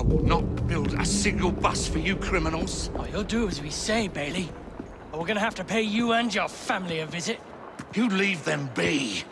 I will not build a single bus for you criminals. Oh, you'll do as we say, Bailey. Or we're gonna have to pay you and your family a visit. You leave them be.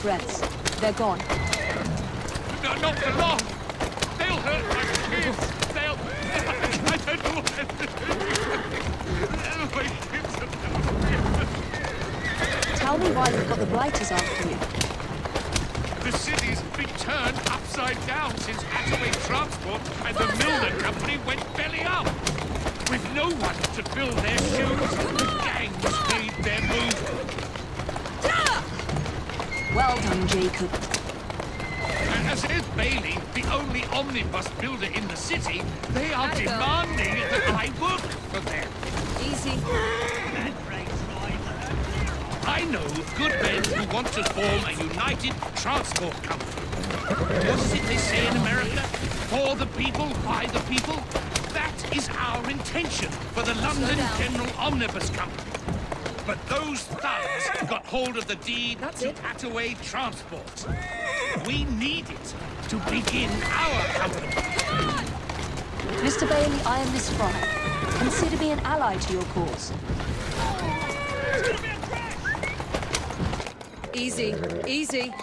They're gone. No, not for long. They'll hurt my kids. They'll... I don't know what to do. My kids are... Tell me why you've got the blighters after you. The city's been turned upside down since Attaway Transport and the Milner Company went belly up. With no one to fill their Well done, Jacob. And as is Bailey, the only omnibus builder in the city, they are Atta. demanding that I work for them. Easy. I know good men who want to form a united transport company. What is it they say in America? For the people, by the people? That is our intention for the London. General Omnibus Company. But those thugs got hold of the deed That's to it. Attaway Transport. We need it to begin our company. Mr. Bailey, I am Miss Fry. Consider me an ally to your cause. Easy. Easy.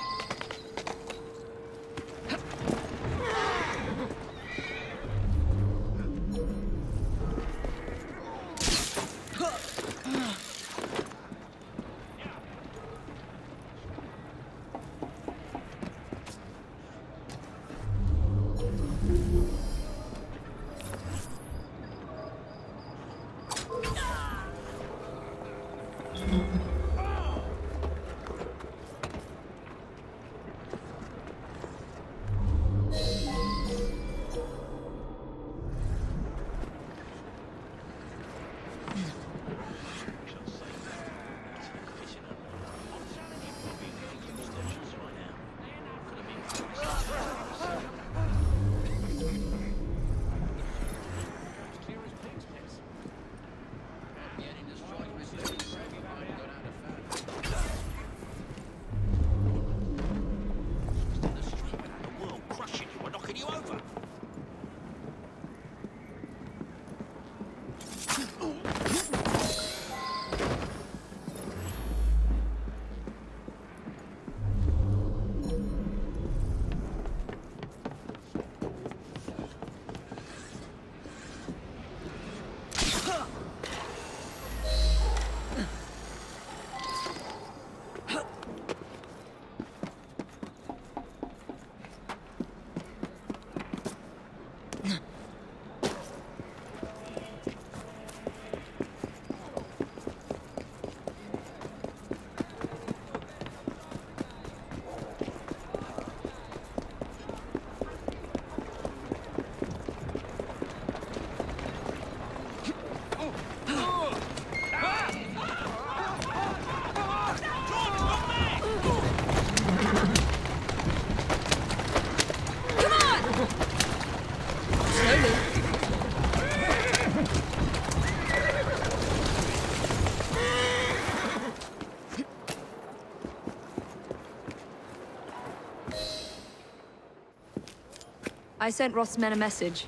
I sent Roth's men a message.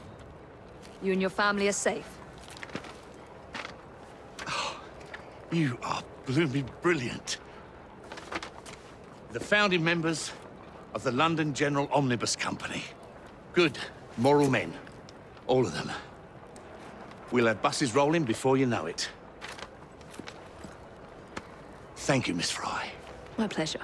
You and your family are safe. You are blooming brilliant. The founding members of the London General Omnibus Company. Good, moral men. All of them. We'll have buses rolling before you know it. Thank you, Miss Fry. My pleasure.